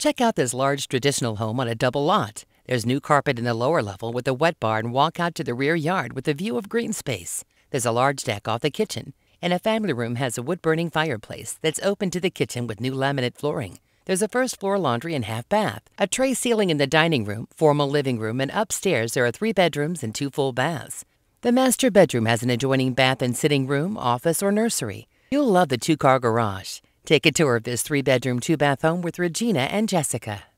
Check out this large traditional home on a double lot. There's new carpet in the lower level with a wet bar and walk out to the rear yard with a view of green space. There's a large deck off the kitchen, and a family room has a wood burning fireplace that's open to the kitchen with new laminate flooring. There's a first floor laundry and half bath, a tray ceiling in the dining room, formal living room, and upstairs there are three bedrooms and two full baths. The master bedroom has an adjoining bath and sitting room, office, or nursery. You'll love the two car garage. Take a tour of this three bedroom, two bath home with Regina and Jessica.